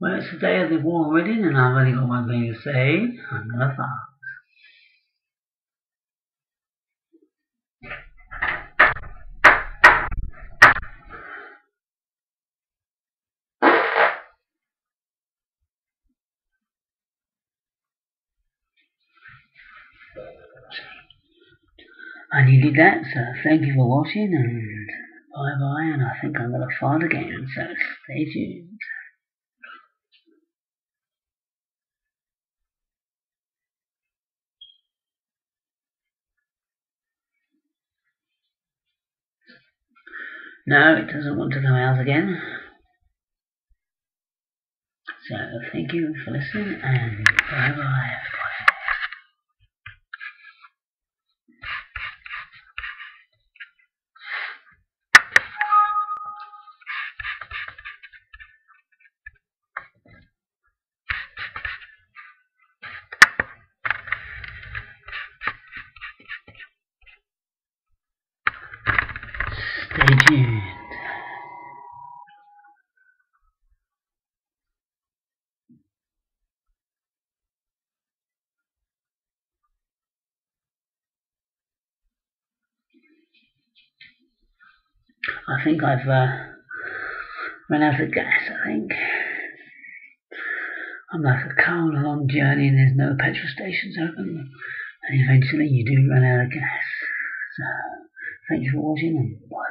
Well, it's the day of the war wedding, and I've only got one thing to say. I'm gonna fast. And you did that, so thank you for watching, and bye bye, and I think I'm gonna fart again, so stay tuned. No, it doesn't want to come out again. So thank you for listening and bye bye Stay tuned. I think I've uh, run out of gas, I think. I'm like a car on a long journey and there's no petrol stations open. And eventually you do run out of gas. So, thanks for watching and bye.